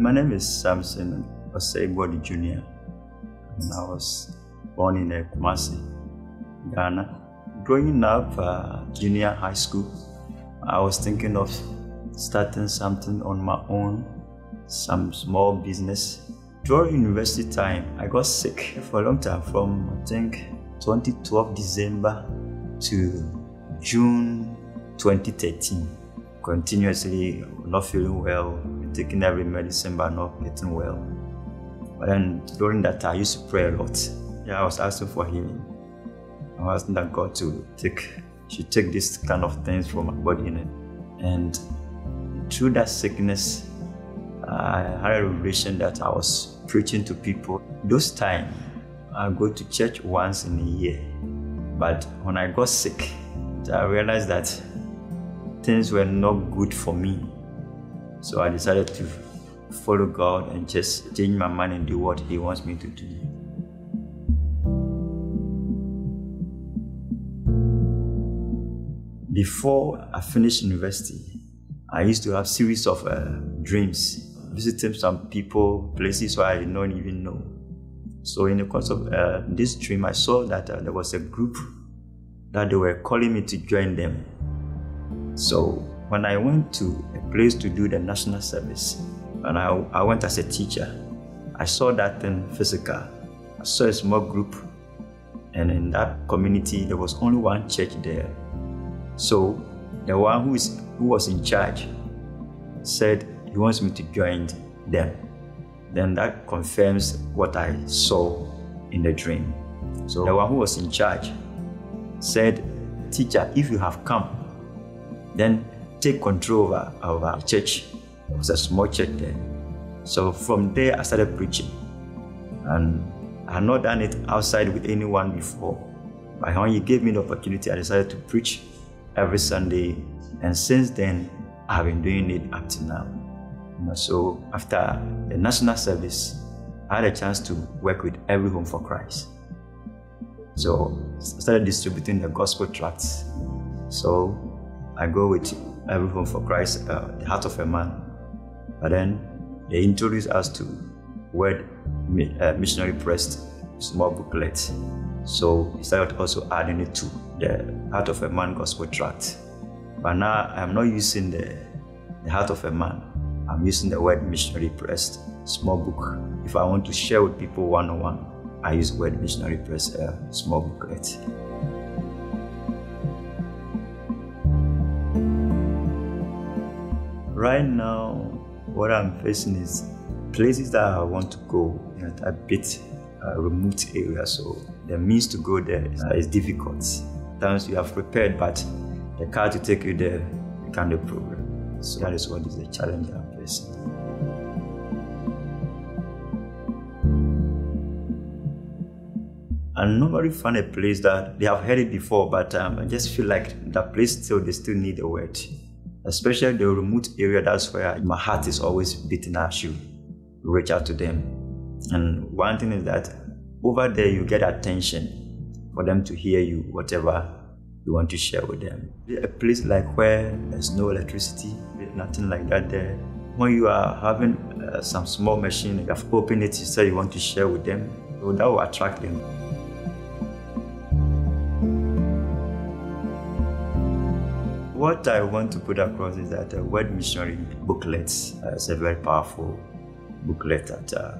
My name is Sampson Osegbodi Jr. And I was born in Kumasi, Ghana. Growing up, uh, junior high school, I was thinking of starting something on my own, some small business. During university time, I got sick for a long time from I think 2012 December to June 2013. Continuously not feeling well, taking every medicine but not getting well. But then during that time, I used to pray a lot. Yeah, I was asking for healing. I was asking that God to take, should take this kind of things from my body. And through that sickness, I had a revelation that I was preaching to people. Those times, I go to church once in a year. But when I got sick, I realized that things were not good for me. So I decided to follow God and just change my mind and do what He wants me to do. Before I finished university, I used to have series of uh, dreams, visiting some people, places where I did not even know. So in the course of uh, this dream, I saw that uh, there was a group that they were calling me to join them. So when I went to a place to do the national service, and I, I went as a teacher, I saw that thing physical. I saw a small group, and in that community, there was only one church there. So the one who, is, who was in charge said he wants me to join them. Then that confirms what I saw in the dream. So the one who was in charge said, Teacher, if you have come, then take control of our, church. It was a small church there. So from there, I started preaching. And I had not done it outside with anyone before. But when he gave me the opportunity, I decided to preach every Sunday. And since then, I've been doing it up to now. So after the national service, I had a chance to work with Every Home for Christ. So I started distributing the gospel tracts. So I go with Every Home for Christ, uh, the Heart of a Man. But then they introduced us to World uh, Missionary Press small booklet. So we started also adding it to the Heart of a Man gospel tract. But now I'm not using the, the Heart of a Man. I'm using the World Missionary Press small book. If I want to share with people one on one, I use World Missionary Press uh, small booklet. Right now, what I'm facing is places that I want to go in a bit uh, remote area, so the means to go there is, uh, is difficult. Sometimes you have prepared, but the car to take you there become the problem. So that is what is the challenge I'm facing. I normally find a place that they have heard it before, but um, I just feel like that place still they still need a word. Especially the remote area, that's where my heart is always beating as you reach out to them. And one thing is that over there you get attention for them to hear you, whatever you want to share with them. A place like where there's no electricity, nothing like that there. When you are having uh, some small machine, you have opened it, you say you want to share with them, so that will attract them. What I want to put across is that the World Missionary booklet uh, is a very powerful booklet that uh,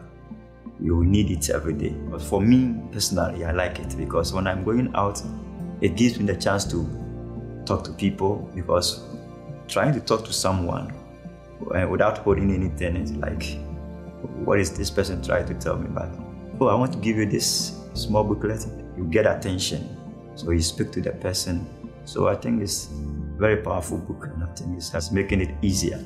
you need it every day. But for me personally, I like it because when I'm going out, it gives me the chance to talk to people because trying to talk to someone uh, without holding anything is like, what is this person trying to tell me about? Oh, I want to give you this small booklet. You get attention. So you speak to the person. So I think it's very powerful book and I think it's making it easier